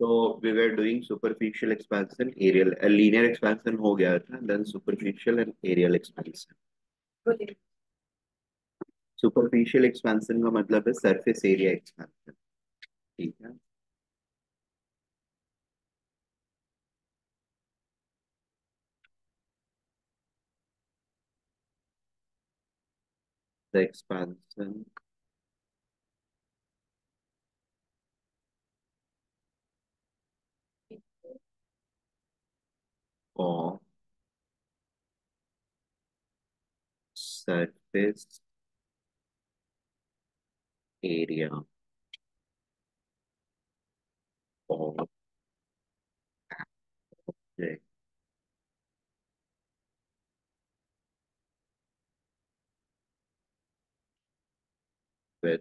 तो we were doing superficial expansion areal linear expansion हो गया था then superficial and areal expansion superficial expansion का मतलब है सरफेस एरिया एक्सपेंशन ठीक है? Expansion of surface area. Of object with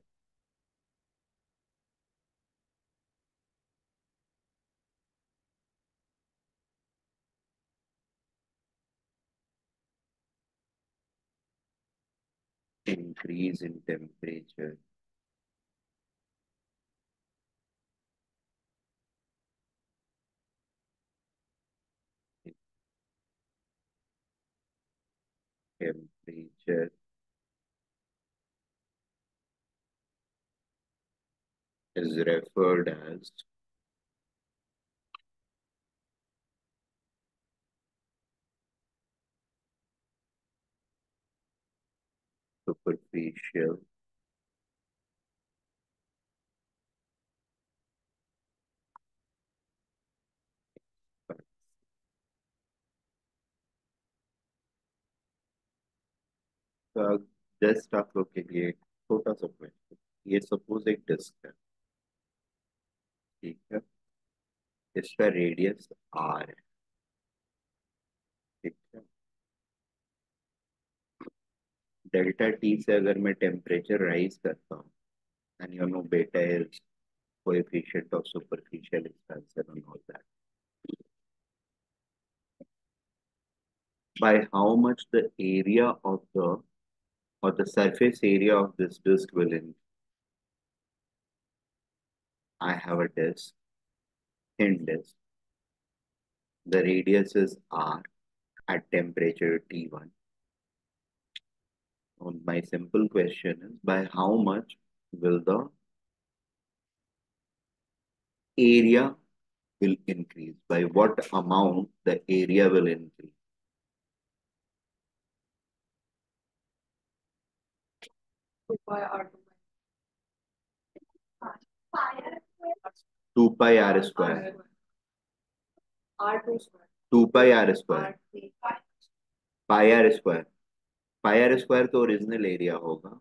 increase in temperature. Temperature. Is referred as superficial. आप लोग के लिए छोटा सा क्वेश्चन ये सपोज़ एक डिस्क है। ठीक है। इसका रेडियस आर है। डेल्टा टी से अगर मैं टेम्परेचर राइज करता हूँ and you know beta is coefficient of superficial expansion and all that. By how much the area of the or the surface area of this disk will increase. I have a disk, thin disk. The radius is R at temperature T1. My simple question is by how much will the area will increase? By what amount the area will increase? Two pi r square. Two pi r square. Pi r square. Pi square तो original area होगा।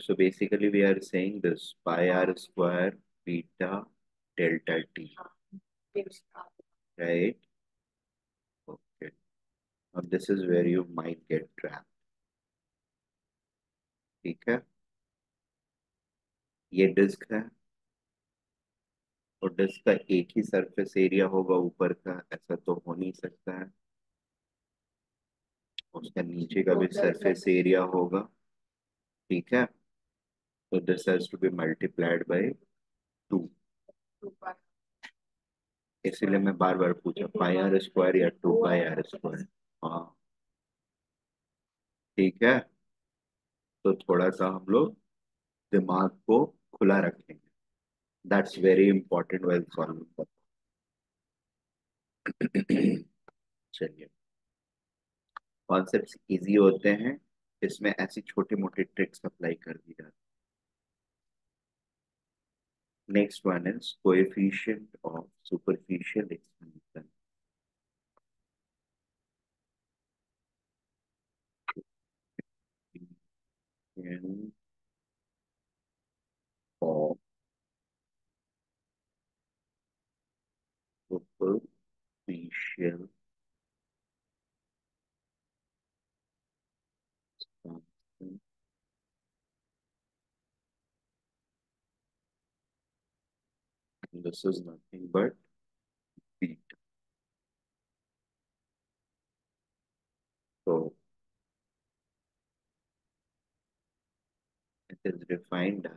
So basically we are saying this pi square beta delta T right okay अब this is where you might get trap ठीक है? ये disk है। और disc का एक ही सरफेस एरिया होगा ऊपर का ऐसा तो हो नहीं सकता है। उसका नीचे का भी सरफेस एरिया होगा ठीक है? तो this has to be multiplied by two इसीलिए मैं बार बार पूछा पाई आर स्क्वायर या टू पाई आर स्क्वायर हाँ। ठीक है? तो थोड़ा सा हम लोग दिमाग को खुला रखेंगे that's very important well solving चलिए। कॉन्सेप्ट इजी होते हैं, इसमें ऐसी छोटी मोटी ट्रिक्स अप्लाई कर दी जाती next one is coefficient of superficial expansion of superficial and this is nothing but beta. So is defined as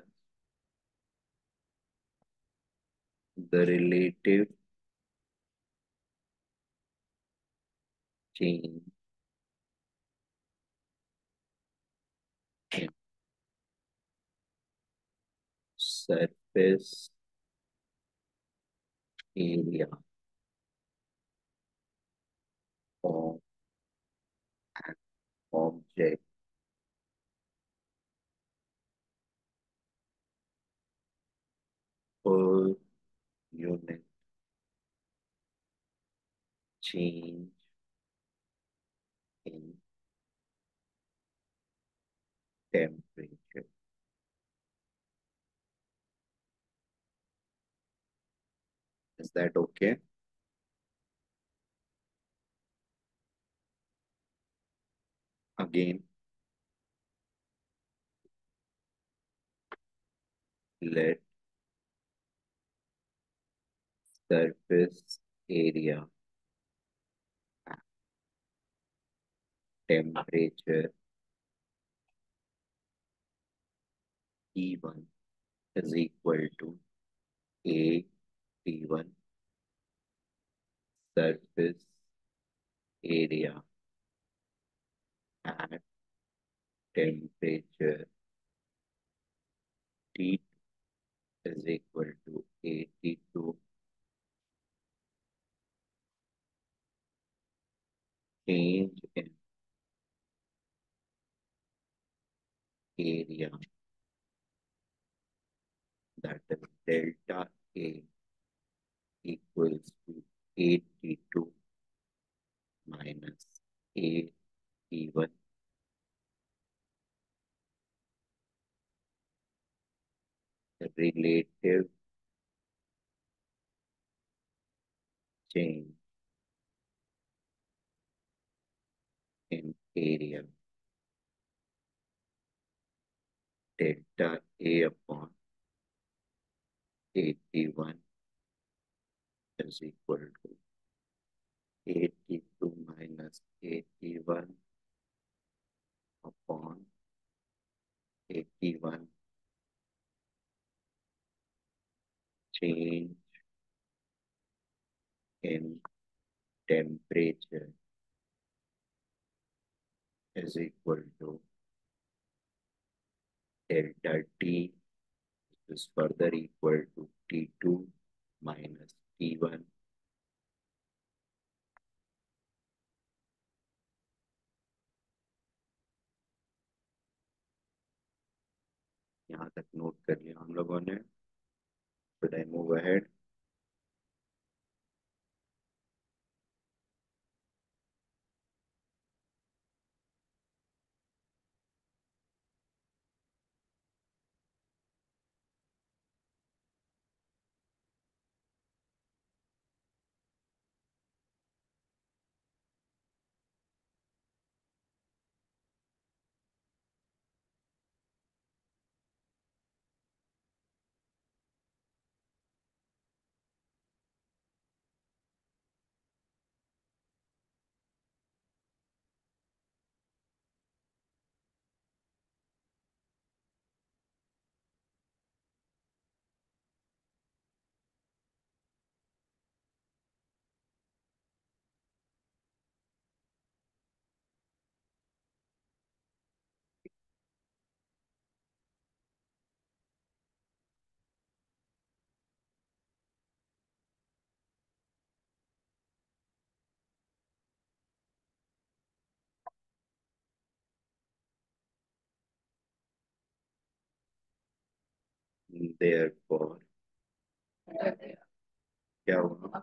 the relative in surface area. Of an object. Per unit. Change in temperature. Is that okay? Again, let surface area temperature T1 is equal to A T1 surface area at temperature T is equal to AT2 change in area that is delta A equals to AT2 minus AT1 the relative change in area. Delta A upon AT1 is equal to 82 minus 81 upon AT1 change in temperature is equal to delta T is further equal to T2 minus T1 यहाँ तक note कर लिया हम लोगों ने। But I move ahead therefore क्या हुआ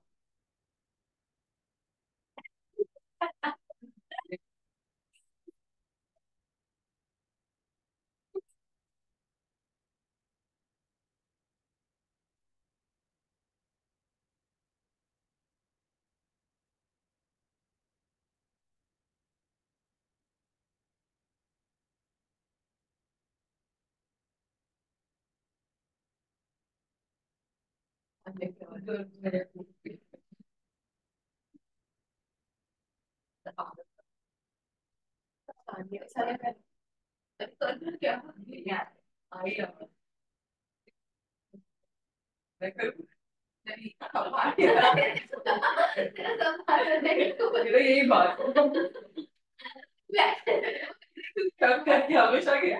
यही बात करके हमेशा गया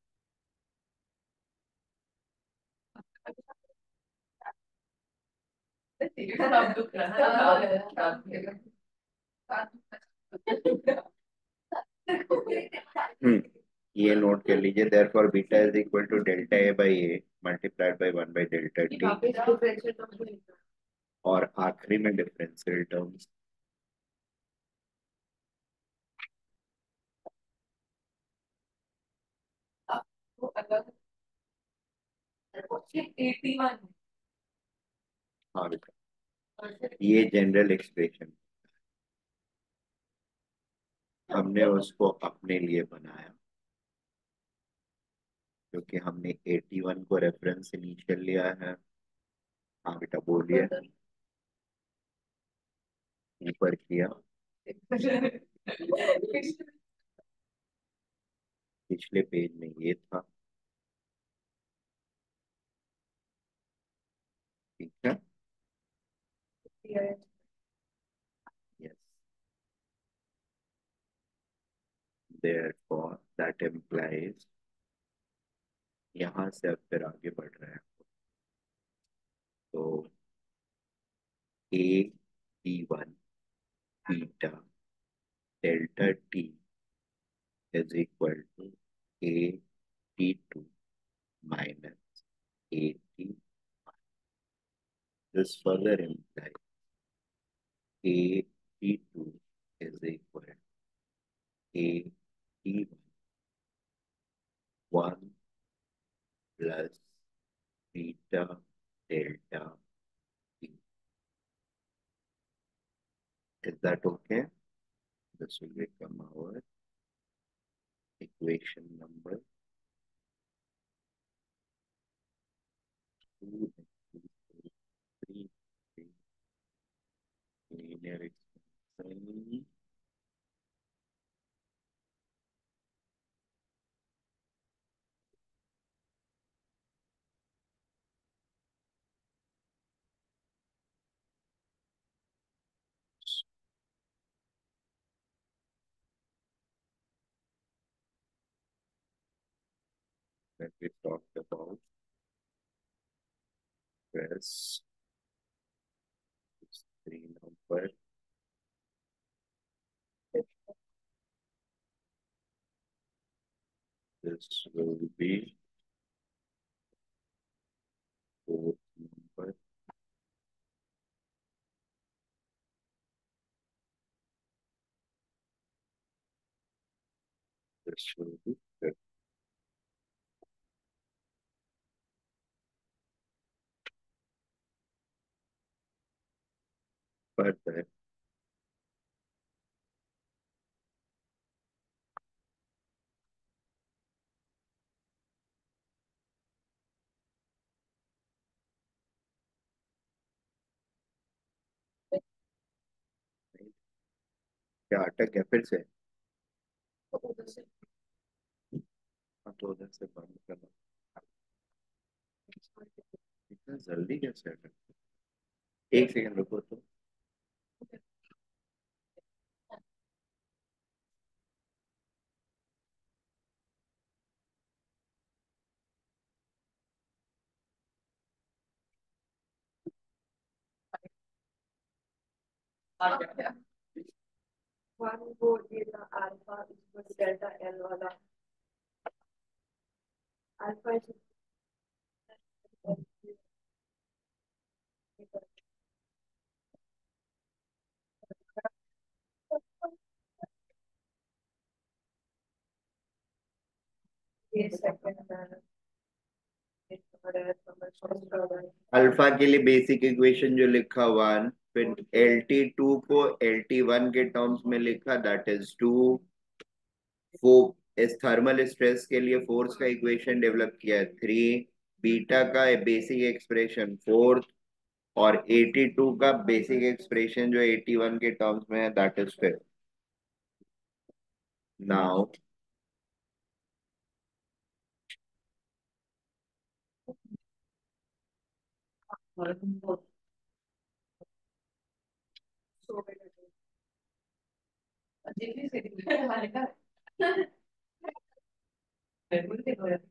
ये नोट कर लीजिए, therefore beta is equal to delta A by A multiplied by one by delta T. और आखिरी में डिफरेंशियल टर्म्स वो अलग एटी वन हाँ बेटा ये जनरल एक्सप्रेशन हमने उसको अपने लिए बनाया। क्योंकि हमने 81 को रेफरेंस इनिशियल लिया है। हाँ बेटा बोलिए। ऊपर किया। पिछले पेज में ये था। ठीक है? Yes therefore that implies यहाँ से अब फिर आगे बढ़ रहे हैं तो a t one beta delta t is equal to a t two minus a t this further implies A P2 is equal to A P1 1 plus beta delta P. Is that okay? This will become our equation number 2 lyrics. That we talked about. Yes number this will be fourth number this will be बढ़ता है क्या अटक गया फिर से? हाँ, तो उधर से बंद इतना जल्दी कैसे अटक एक सेकंड, रुको तो। Yeah. One more delta alpha equals delta L one. Alpha is alpha के लिए बेसिक इक्वेशन जो लिखा वन फिर एल टी टू को एल टी वन के टर्म्स में लिखा दैट इज़ टू इस थर्मल स्ट्रेस के लिए फोर्स का इक्वेशन डेवलप किया थ्री बीटा का बेसिक एक्सप्रेशन फोर्थ और 82 का बेसिक एक्सप्रेशन जो 81 के टर्म्स में है दैट इज़ फिफ्थ नाउ अजीब सी दिखती है हमारे घर बिल्कुल ठीक हो जाता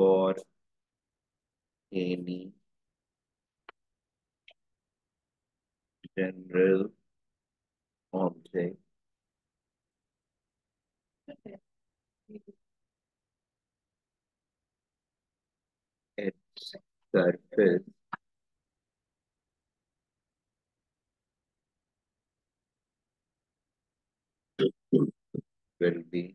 for any general object its surface will be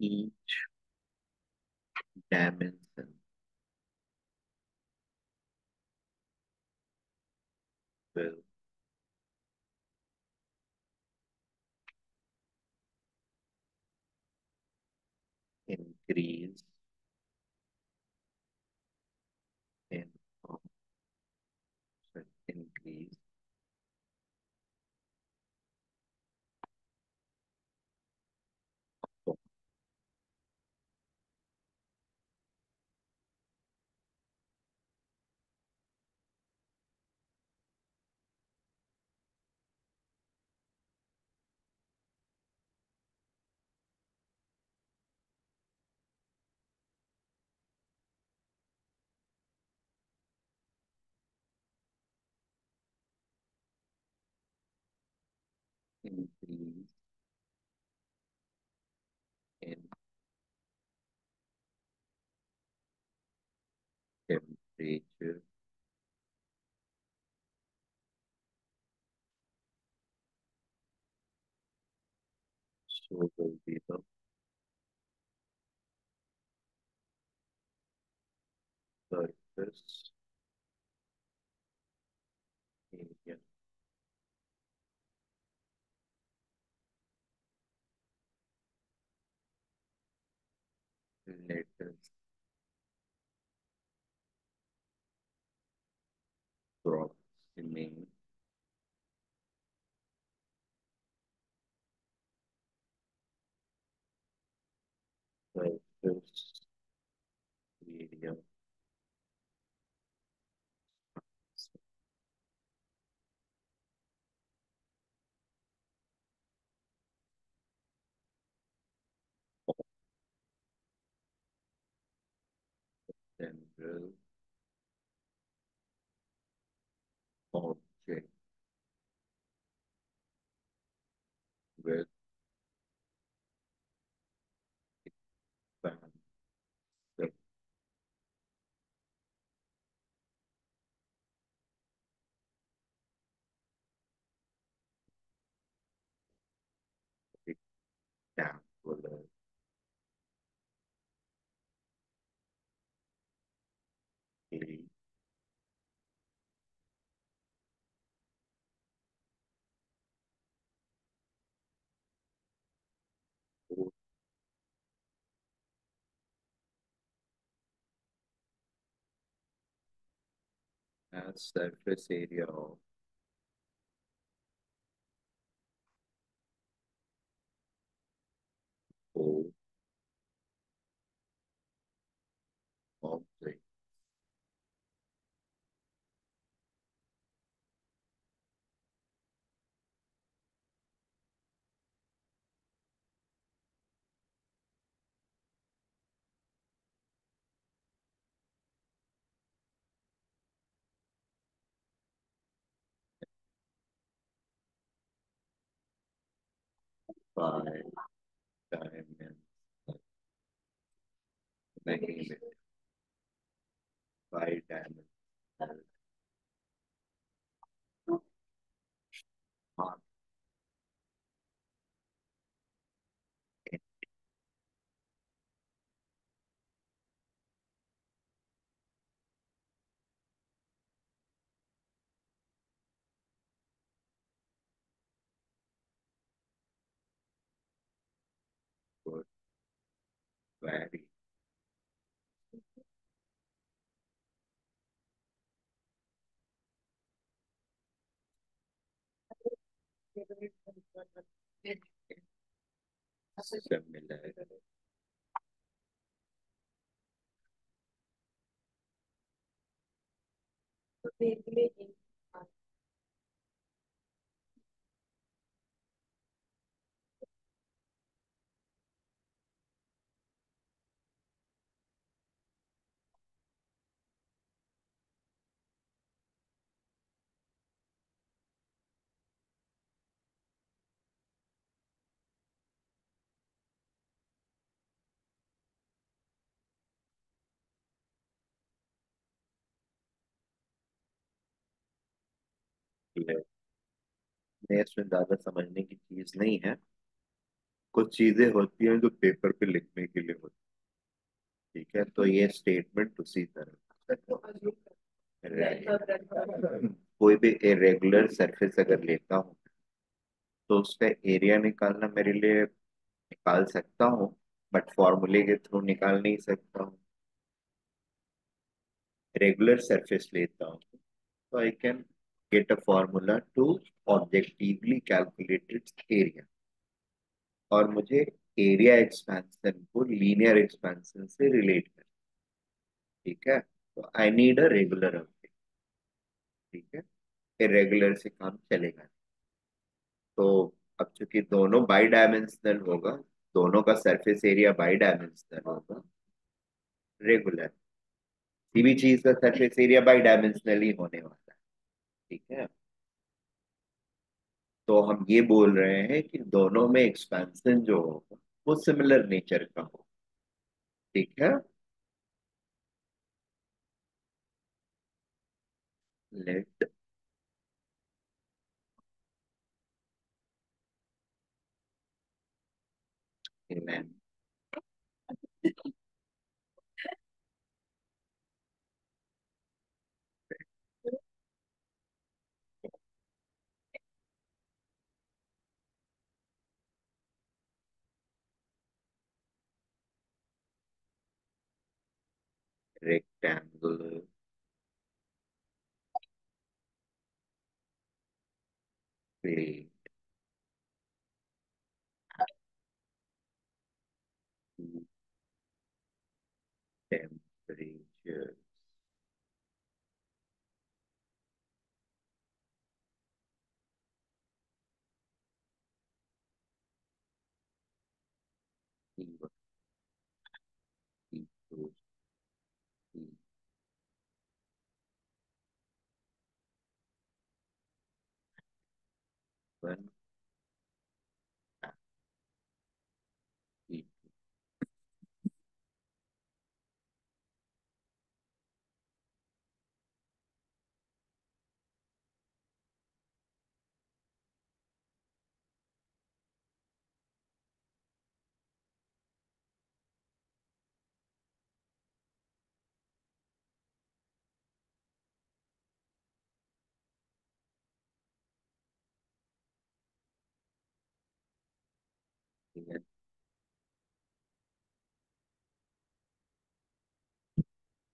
each dimension. Will increase three, two. So will be the like this. mình like this medium. down for the okay. That's the first area of by time and making it by. Very similar So basically, in है मैं इसमें ज़्यादा समझने की चीज़ नहीं है। कुछ चीज़ें होती हैं जो पेपर पे लिखने के लिए होती है। ठीक है तो ये स्टेटमेंट उसी तरह कोई भी इरेगुलर सरफेस अगर लेता हूँ तो उसका एरिया निकालना मेरे लिए निकाल सकता हूँ बट फॉर्मूले के थ्रू निकाल नहीं सकता हूँ। रेगुलर सरफेस लेता हूँ तो I can get a formula to objectively calculated area और मुझे एरिया एक्सपेंशन को लीनियर एक्सपेंशन से रिलेट कर ठीक है? तो I need a regular object ठीक है? इरेगुलर से काम चलेगा तो अब चूँकि दोनों बाई डायमेंशनल होगा, दोनों का सरफेस एरिया बाई डायमेंशनल होगा रेगुलर किसी भी चीज़ का सरफेस एरिया बाई डायमेंशनल ही होने वाला ठीक है। तो हम ये बोल रहे हैं कि दोनों में एक्सपेंशन जो होगा, वो सिमिलर नेचर का हो ठीक है? Let in rectangular plane.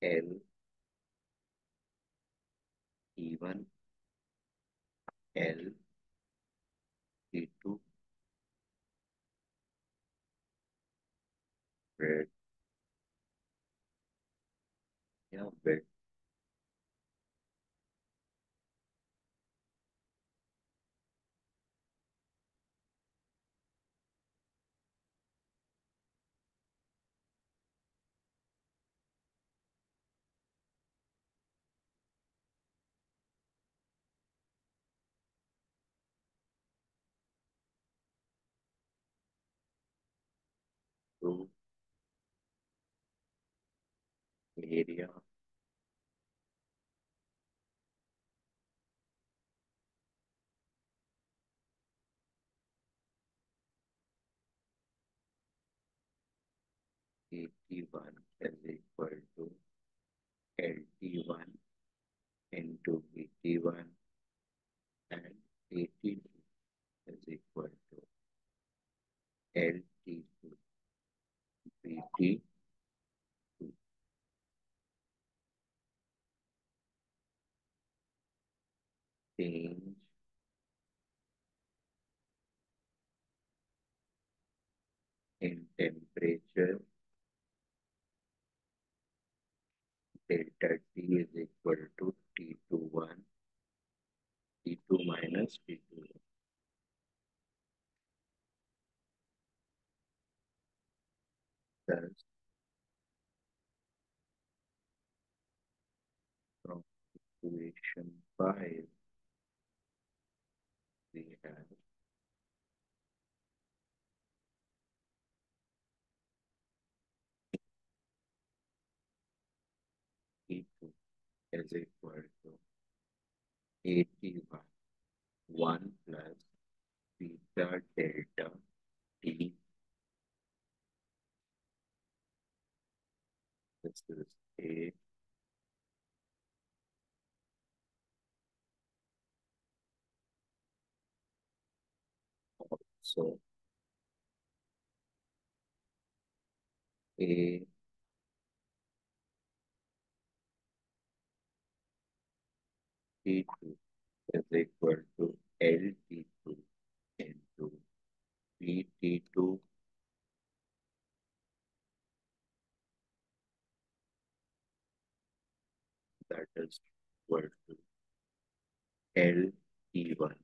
N, E one, L, E two, red yeah red to area AT1 is equal to LT1 into BT1 and AT2 is equal to LT2 BT2 change. In temperature. Delta T is equal to T21 T2 minus T2 thus from equation 5 we have T2 is equal to 81 1 plus beta delta T is A also A T2 is equal to LT2 into BT2 that is equal to LT1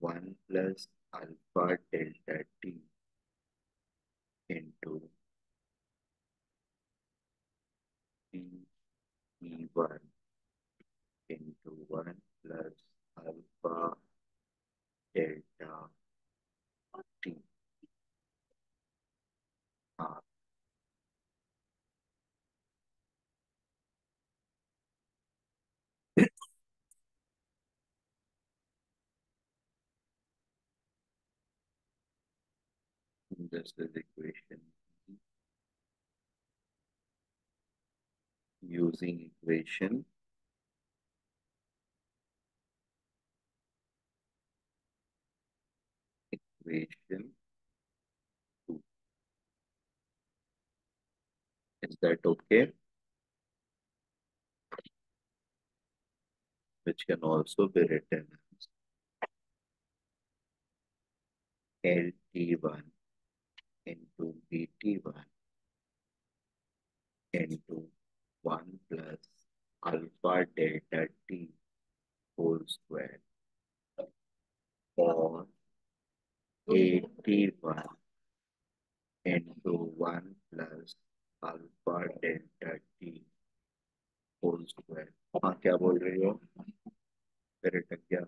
1 plus alpha delta T into T1 into 1 plus alpha delta T R this is equation using equation. Equation 2 is that okay? Which can also be written as LT1 into BT1 into 1 plus alpha delta T whole square or 81 into 1 plus alpha delta T whole square हाँ क्या बोल रही हो फिर अटक गया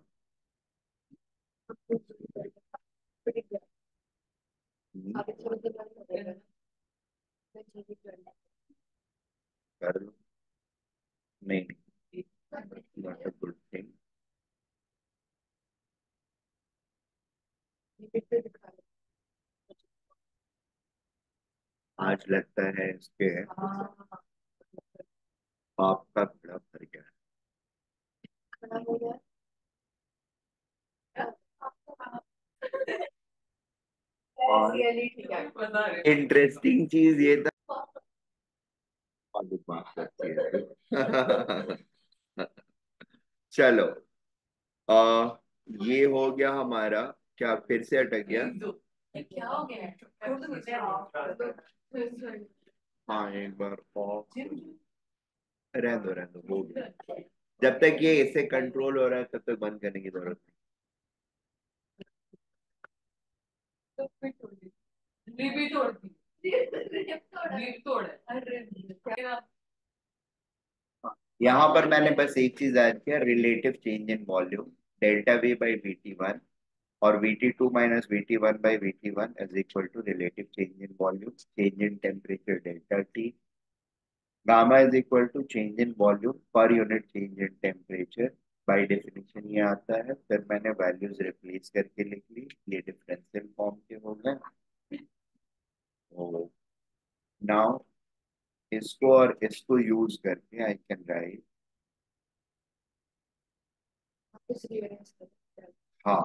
कर लो नहीं ये पे दिखा रहा आज लगता है इसके पाप का बड़ा भर गया हो गया। और रियली ठीक है। बता रहे इंटरेस्टिंग चीज़ ये था। हैं। चलो। आ, ये हो गया हमारा। क्या फिर से अटक गया? क्या हो गया? है? एक बार ऑफ़ रहने दो रहने दो हो गया जब तक ये इससे कंट्रोल हो रहा है तब तक बंद करने की ज़रूरत यहाँ पर मैंने बस एक चीज़ ऐड किया relative change in volume delta V by V T one और V T two minus V T one by V T one is equal to relative change in volume change in temperature delta T gamma is equal to change in volume per unit change in temperature by definition ये आता है, फिर मैंने values replace करके लिख ली, ये differential form के हो गए। नाउ इसको और इसको यूज़ करके आई कैन राइट हाँ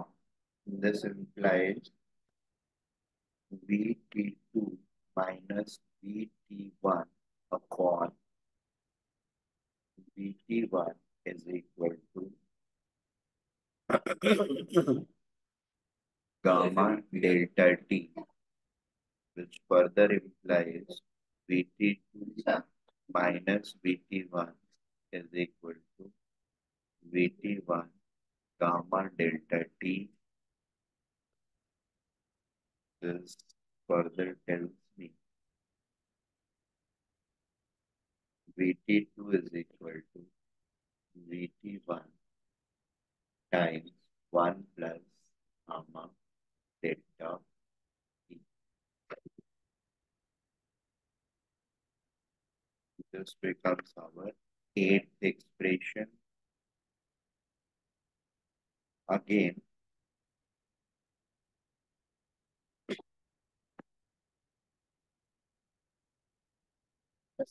this implies VT2 minus VT1 upon VT1 is equal to gamma delta T, which further implies VT2 minus VT1 is equal to VT1 gamma delta T. This further tells me VT2 is equal to VT1 times 1 plus gamma delta T. This becomes our eighth expression. Again,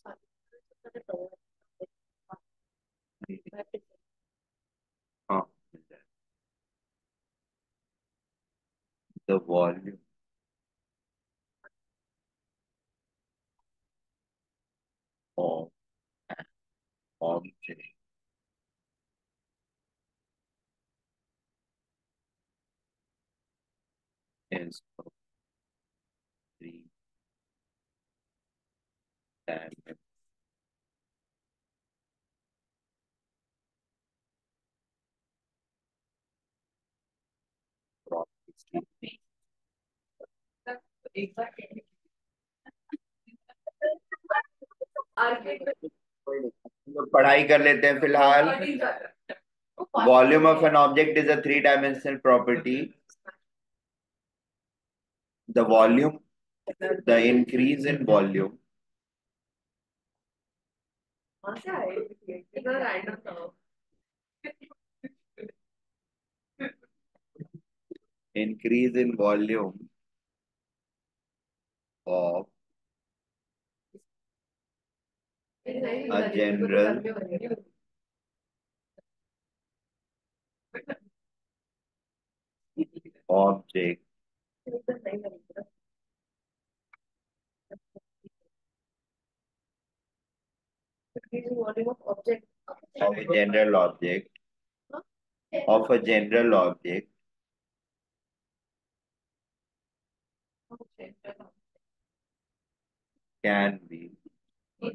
हाँ, Oh. The volume. of an object. Is three dimensions. पढ़ाई कर लेते हैं फ़िलहाल। Volume of an object is a three dimensional property the volume the increase in volume increase in volume of a general object. Of a general object. Of a general object can be. Y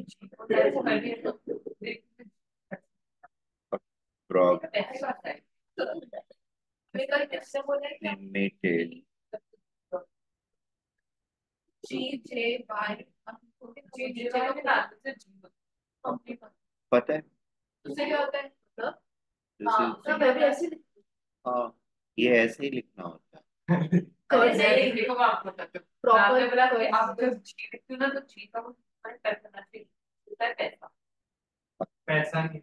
पता है? उससे क्या होता है? मतलब हाँ तो हाँ ये ऐसे ही लिखना होता है। हूँ। ऐसे ही लिखती हूँ। प्रॉपर Proper बोला कि आप correct. जब जी लिखते हो ना तो है पैसा। नहीं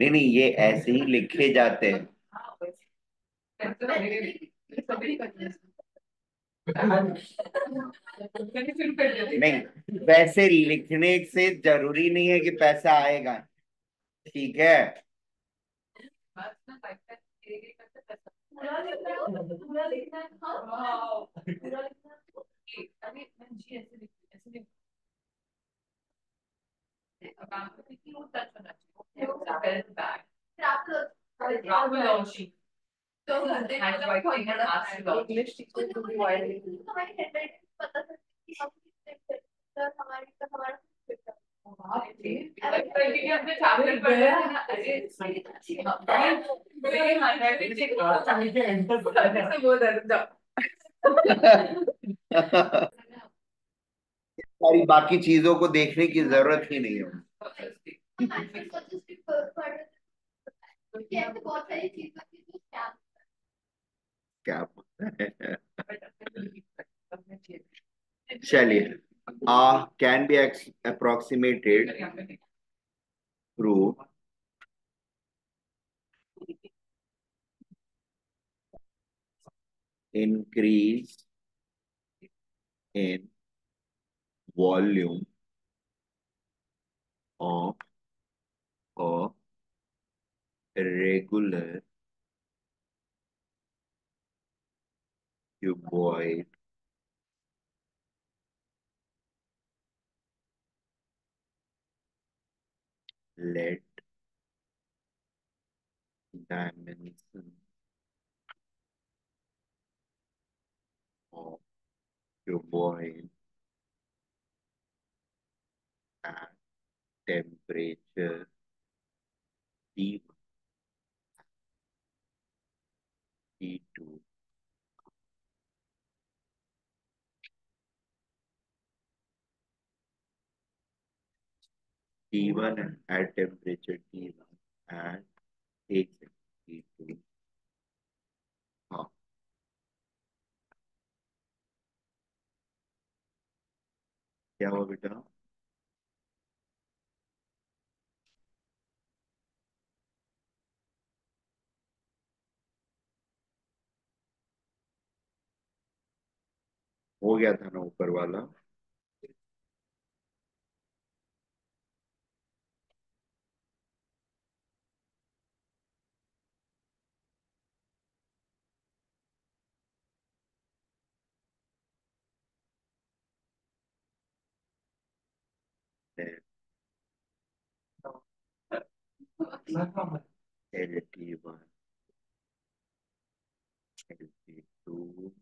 नहीं नहीं ये ऐसे ही लिखे जाते हैं। हाँ। तो हैं। नहीं वैसे लिखने से ज़रूरी नहीं है कि पैसा आएगा। ठीक है बस ना टाइप कर धीरे धीरे करते पैसा पूरा लिखना है पूरा लिखना है हाँ पूरा लिखना है ये मैं जी ऐसे लिखती ऐसे लिखती अब आपको देखिए वो टच होना चाहिए ट्वेल्थ बैग फिर आप लोग लॉन्चिंग तो हमारी हमारी तो हमारा सारी बाकी चीज़ों को देखने की ज़रूरत ही नहीं है। क्या? चलिए। R can be approximated through increase in volume. T1 at temperature T1 and second, T2 हाँ क्या हुआ बेटा हो गया था ना ऊपर वाला LP1, LP2,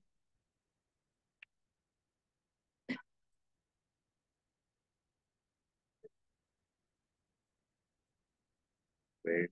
where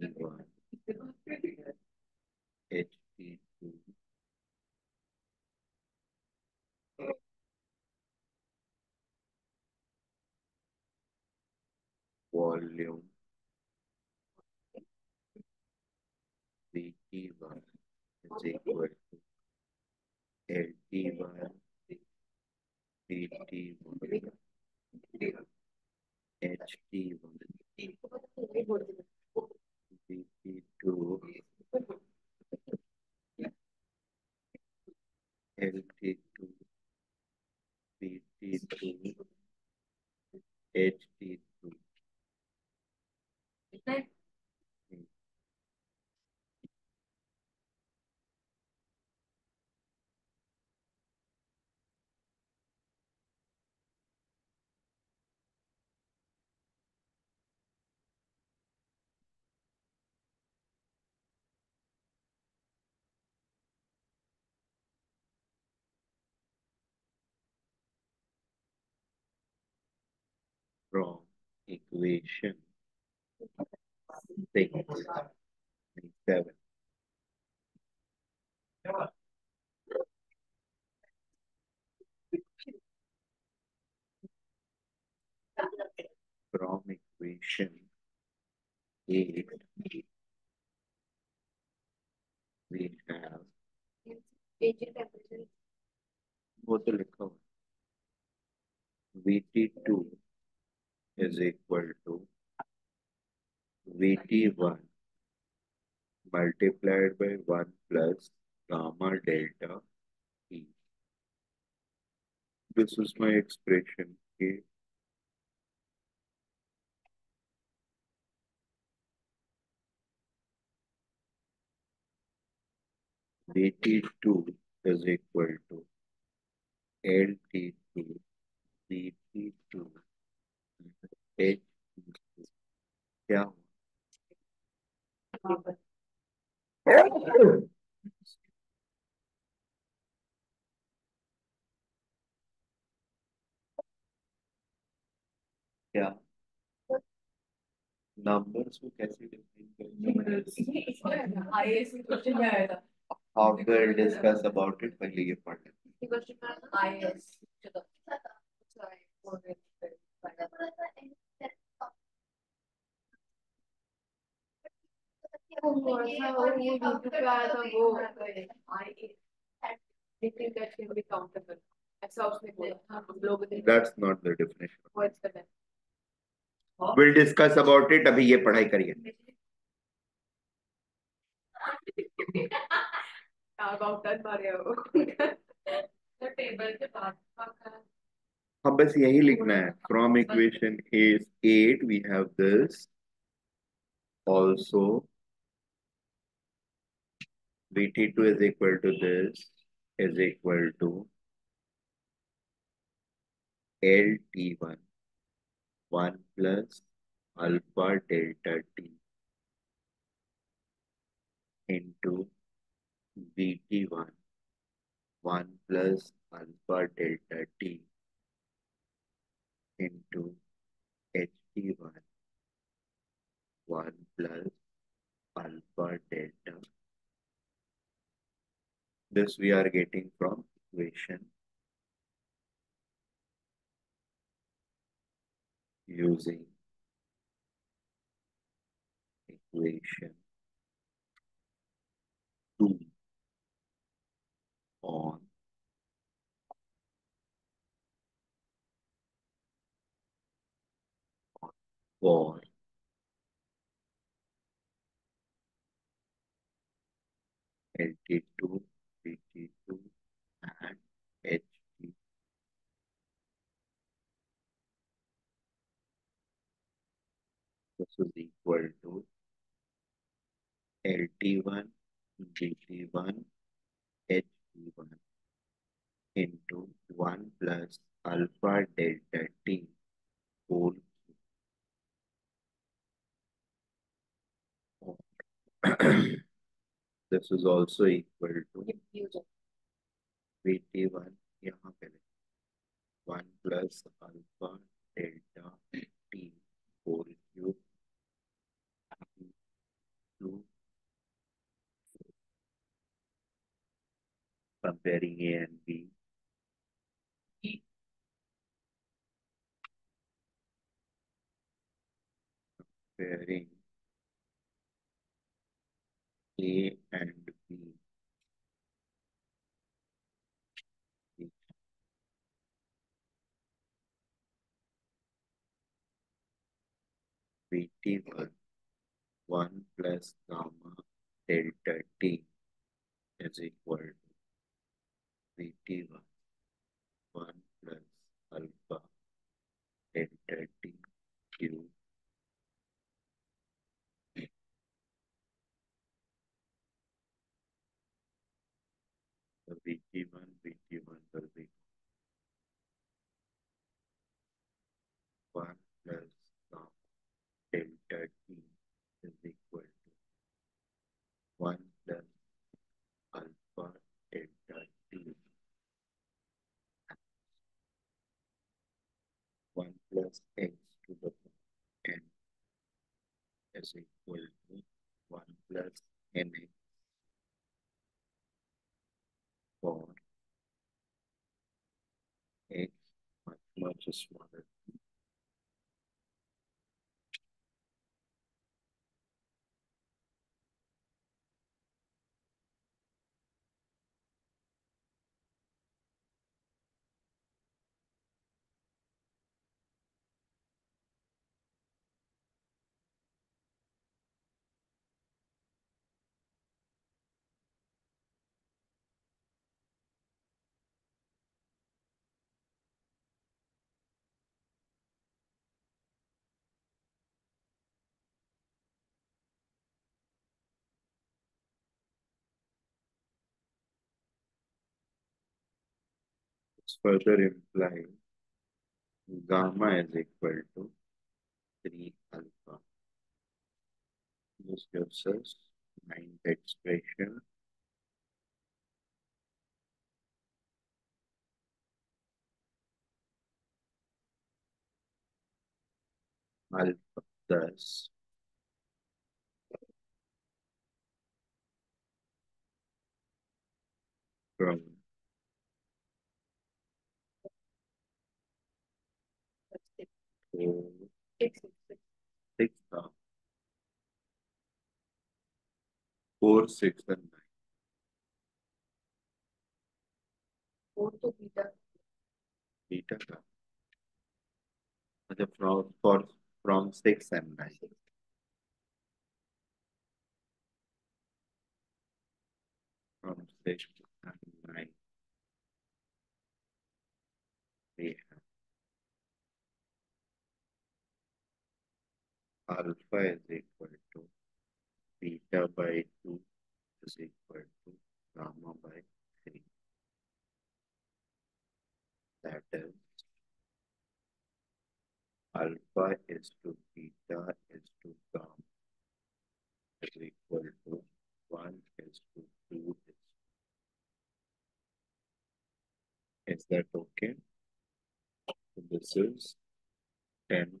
HT1 HT2 volume BT1 is equal to LT1 BT1 HT1 into LT2, PT2, HT2. from equation 6, 7. From equation 8, we have temperature. Both the to Vt2 is equal to VT one multiplied by one plus gamma delta E. This is my expression. Okay. VT2 is equal to LT2 VT2 H क्या? क्या numbers को कैसे define discuss about it पहले ये पढ़ लेते है, फिर थोड़ा सा वो वो ऐसा वो वो यूट्यूब पे आया था वो IAS Anything that can be ऐसा उसने बोला हम लोग दैट्स नॉट द डेफिनेशन वो इसका विल डिस्कस अबाउट इट अभी ये पढ़ाई करिए। अबाउट डन मारे हो तो टेबल के पास हाँ बस यही लिखना है। From equation is eight we have this also vt2 is equal to this is equal to lt1 1 plus alpha delta t into vt1 1 plus alpha delta t into ht1 1 plus alpha delta. This we are getting from equation using equation 2 on for LT2, is equal to LT1, BT1, HT1 into 1 plus alpha delta T whole cube. this is also equal to VT1 यहाँ पे one plus alpha delta T whole cube comparing A and B. comparing A and B VT1 1 plus gamma delta t is equal to Vt1 1 plus alpha delta t cube. Vt1 Vt1 will be plus x to the power n is equal to 1 plus nx for x much much smaller. Further implied gamma is equal to 3 alpha. This gives us ninth expression. Alpha thus from four, Six, uh, four, six, and nine. Four to beta. Beta ka. From, for, from six and nine. From six. Alpha is equal to beta by two is equal to gamma by three. That is alpha is to beta is to gamma is equal to one is to two is. Is that okay? This is ten.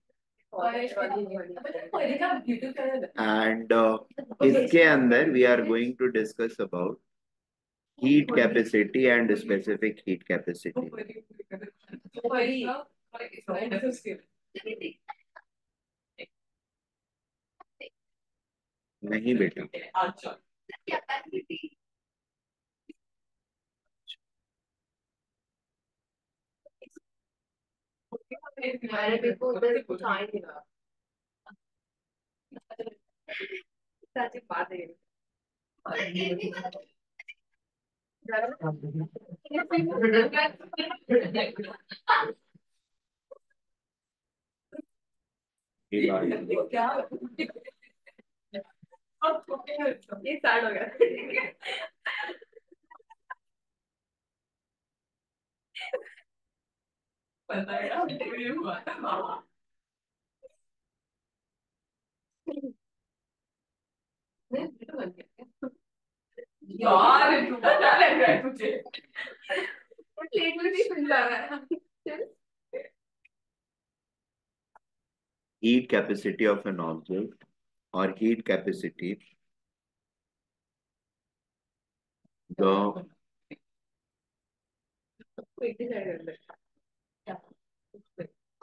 And इसके अंदर we are going to discuss about heat capacity and specific heat capacity नहीं बेटा। मैंने देखो उधर कुछ आ ही नहीं रहा सच्ची बात है क्या ये स्टार्ट हो गया है तो है है heat capacity of an object or heat capacity the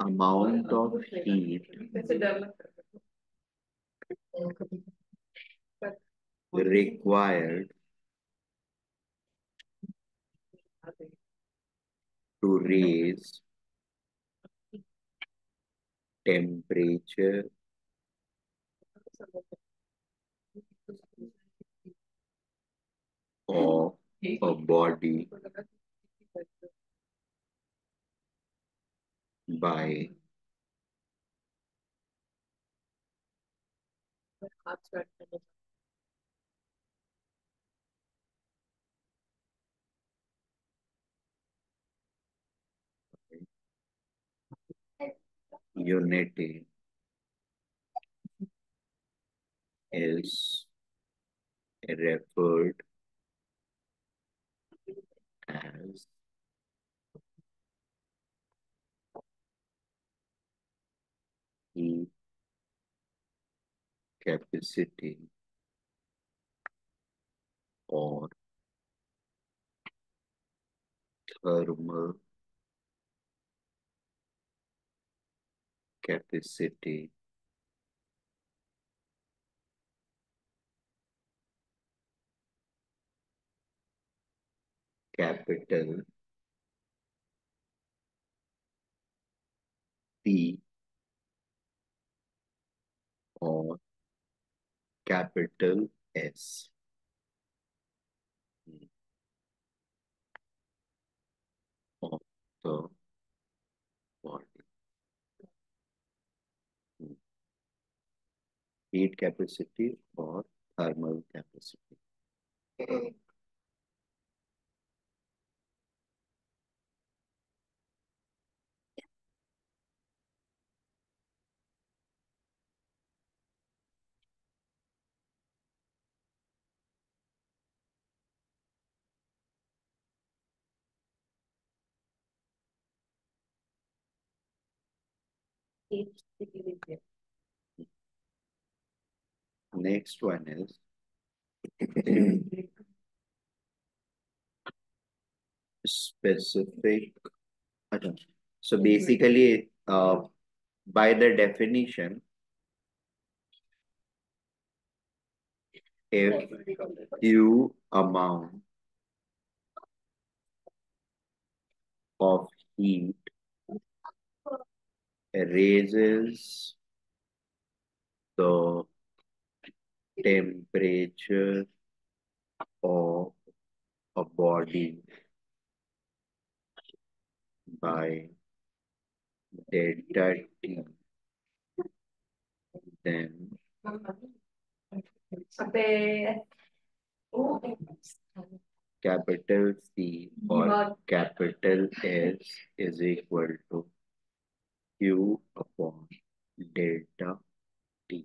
amount of heat. Required to raise temperature of a body by unity. Is referred. As. Heat capacity or thermal capacity capital P or capital S. Hmm. Of the body. Hmm. Heat capacity or thermal capacity. Next one is specific. Okay. So basically, uh, by the definition, if you amount of heat raises the temperature of a body by delta T, then capital C or capital S is equal to Q upon delta T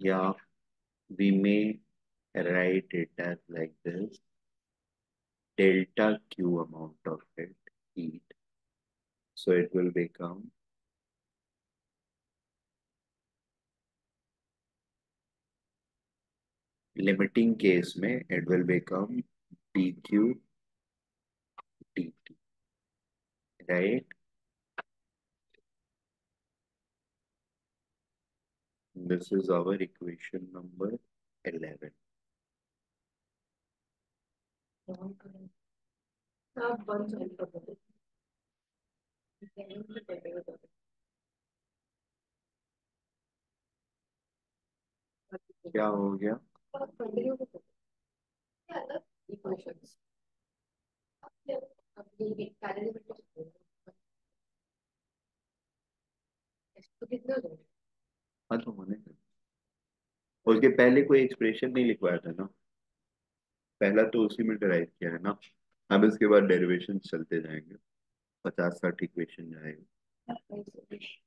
या we may write it as like this delta Q amount of it heat so it will become limiting case में it will become D Q right this is our equation number 11 सब बंद चल रहा है क्या हो गया इक्वेशंस अब ये तो कितना हो जाएगा हाँ? तो होने। उसके पहले कोई एक्सप्रेशन नहीं लिखवाया था ना। पहला तो उसी में डराइव किया है ना। अब इसके बाद डेरिवेशन चलते जाएँगे। पचास साठ इक्वेशन जाएँगे।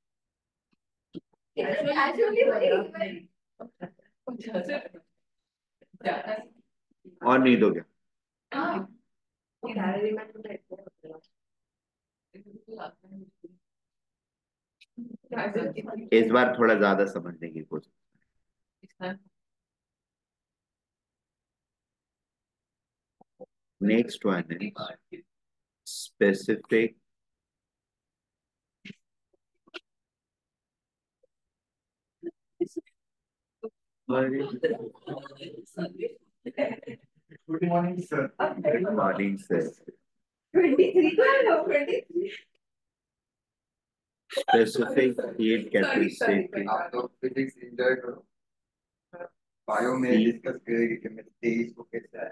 और जाएगा Actually, very- और इस बार थोड़ा ज़्यादा समझने की कोशिश नेक्स्ट वन है specific good morning sir morning sir. 23 का है, 23 specific heat Sorry, sorry, capacity आप लोग फिजिक्स एंजॉय करो बायो में See. डिस्कस करेंगे कि मेरे तेईस को कैसा है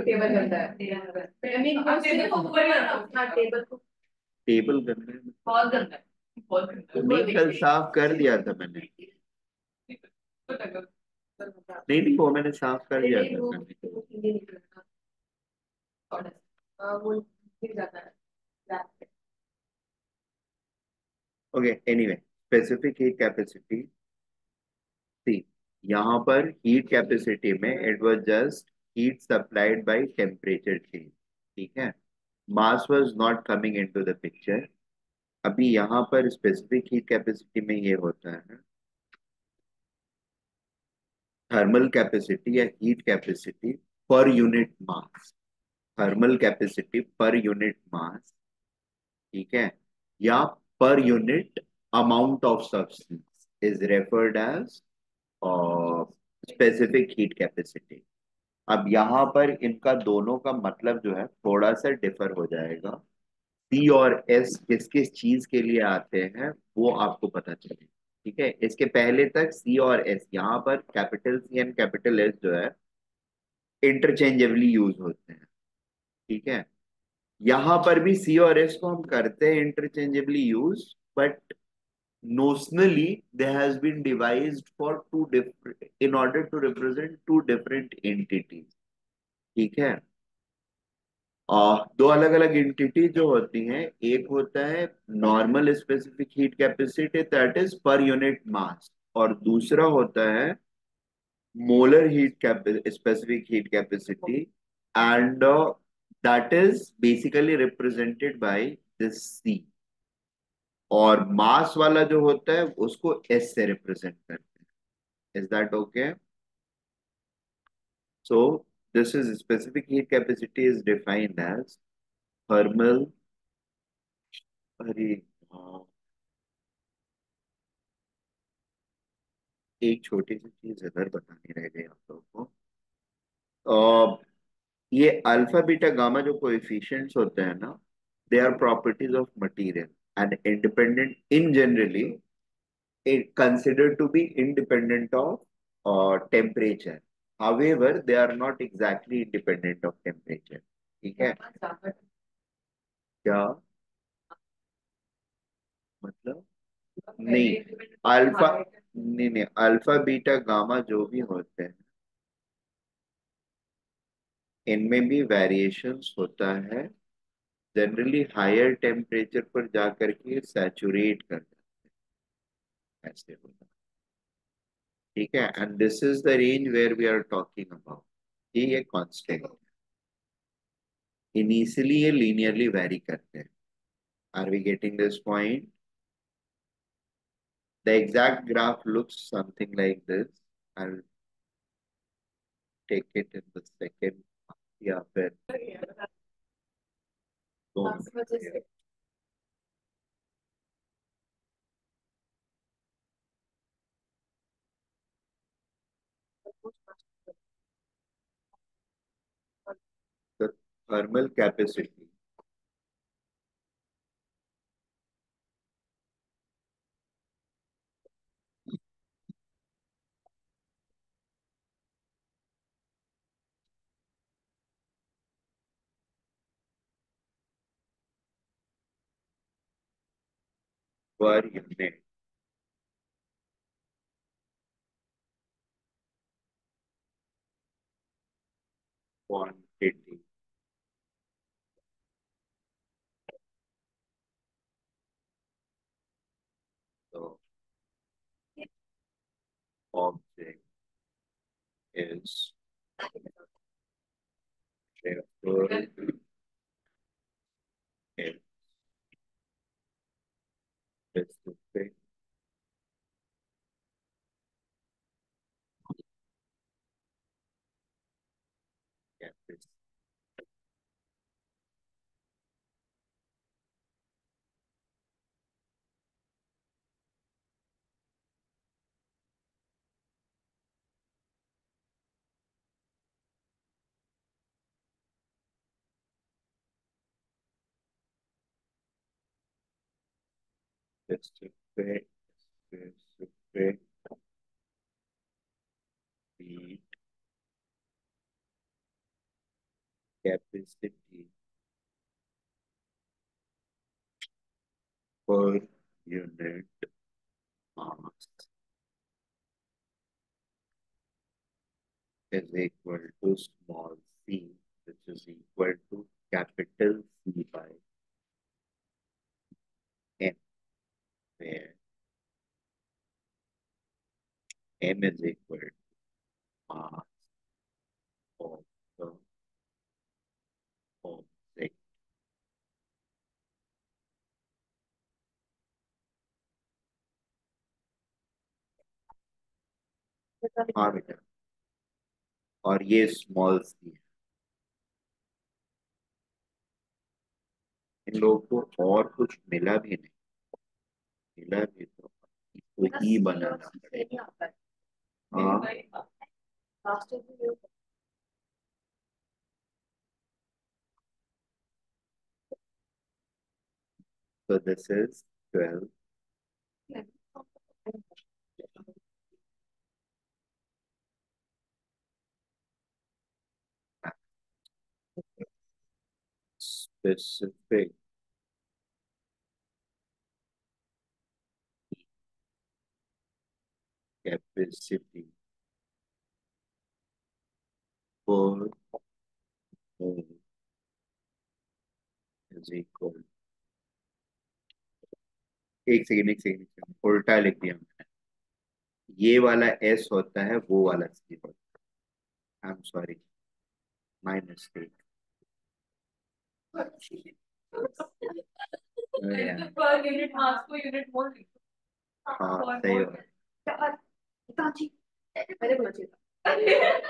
टेबल बनता है I mean, आप टेबल को ऊपर ही रखो। हाँ, टेबल को टेबल करने में बहुत गंदा है बहुत गंदा है। नहीं कल साफ़ कर दिया था मैंने। तो लगा। नहीं नहीं वो मैंने साफ़ कर दिया था okay anyway specific heat capacity C यहाँ पर हीट कैपेसिटी में it was just heat supplied by temperature change ठीक है? Mass was not coming into the picture अभी यहाँ पर स्पेसिफिक हीट कैपेसिटी में ये होता है। थर्मल कैपेसिटी या heat capacity per unit mass thermal capacity per unit mass ठीक है या unit amount of substance is referred as uh, specific heat capacity. अब यहाँ पर इनका दोनों का मतलब जो है थोड़ा सा डिफर हो जाएगा। सी और एस किस किस चीज़ के लिए आते हैं वो आपको पता चले ठीक है? इसके पहले तक सी और एस यहाँ पर capital C and capital S जो है इंटरचेंजेबली यूज़ होते हैं। ठीक है? यहाँ पर भी सी और एस को हम करते हैं interchangeably use but notionally they has been devised for two different in order to represent two different entities ठीक है? और दो अलग अलग एंटिटी जो होती हैं, एक होता है normal specific heat capacity that is per unit mass और दूसरा होता है molar heat specific heat capacity and that is basically represented by this C और मास वाला जो होता है, उसको एस से रिप्रेजेंट करते हैं। Is that okay so this is specific heat capacity is defined as thermal अरे हाँ। एक छोटी सी चीज़ इधर बतानी रह गई आप लोगों को अ, ये अल्फ़ा बीटा गामा जो कोएफिशिएंट्स होते हैं ना they are properties of material and independent in generally considered to be independent of uh, temperature however they are not exactly independent of temperature. ठीक है? क्या? मतलब? नहीं, अल्फ़ा नहीं नहीं अल्फ़ा बीटा गामा जो भी होते हैं इनमें भी वेरिएशंस होता है। जनरली हायर टेम्परेचर पर जाकर के सैचुरेट कर जाते हैं। ऐसे होता है। ठीक है? And this is the range where we are talking about ये ये कांस्टेंट इनिशियली ये लीनियरली वेरी करते हैं। Are we getting this point the exact graph looks something like this. I'll take it in the second. या फिर दो thermal capacity per unit capacity object is Jennifer is, is specific specific speed capacity per unit mass is equal to ये small c है इन लोगों को और कुछ मिला भी नहीं। मिला भी तो इसको ई बनाना पड़ेगा। हाँ। so this is 12 specific capacity mole is equal. एक सेकेंड एक सेकेंड एक उल्टा लिख दिया मैंने। ये वाला एस होता है, वो वाला सी होता है। I am sorry my mistake पर यूनिट मास को यूनिट मोल लिखो हाँ सही हो मैंने बोला चाहिए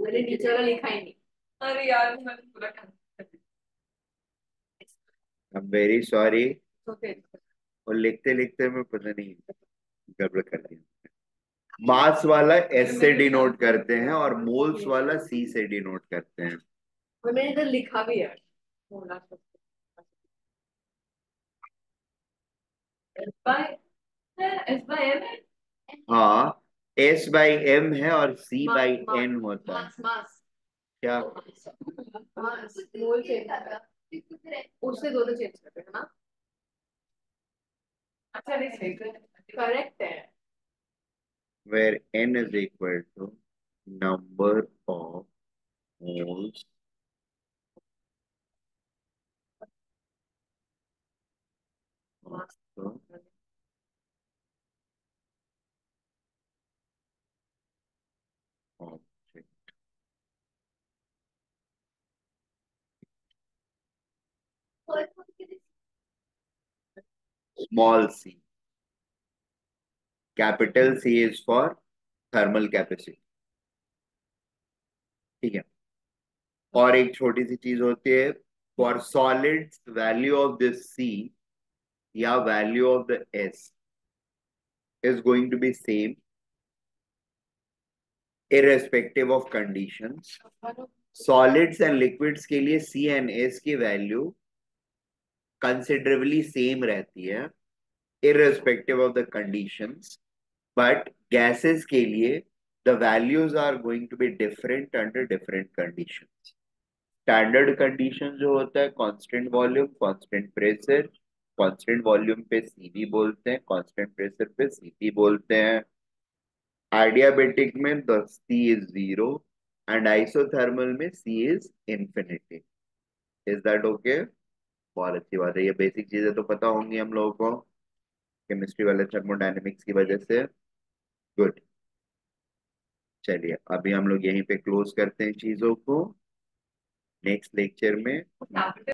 मैंने नीचे वाला लिखा ही नहीं अरे यार मैंने पूरा आई एम वेरी सॉरी और लिखते लिखते मैं पता नहीं गड़बड़ कर मास वाला एस से डिनोट करते हैं। और मोल्स वाला सी से डिनोट करते हैं। और मैंने इधर लिखा भी है। एस है हाँ? बाई एम है और सी बाई एन होता है। क्या? चेंज उससे दोनों चेंज करते हैं ना? अच्छा नहीं सही। करेक्ट है। Where n is equal to number of moles object. Small c. Capital c is for thermal capacity. ठीक है? और एक छोटी सी चीज़ होती है for solid value of this c या value of the s is going to be same irrespective of condition solids and liquids के लिए सी एंड एस की वैल्यू कंसिडरेबली सेम रहती है irrespective of the conditions but gases के लिए the values are going to be different under different condition standard condition जो होता है constant volume constant pressure constant volume पे सीबी बोलते हैं कॉन्स्टेंट प्रेशर पे सीपी बोलते हैं. आइडियाबेटिक में दस्ती इज़ ज़ीरो एंड आइसोथर्मल में c is infinity is that okay बहुत अच्छी बात है। ये बेसिक चीज़ें तो पता होंगी हम लोगों को केमिस्ट्री वाले थर्मोडाइनमिक्स की वजह से। गुड चलिए, अभी हम लोग यहीं पे क्लोज करते हैं चीज़ों को। नेक्स्ट लेक्चर में।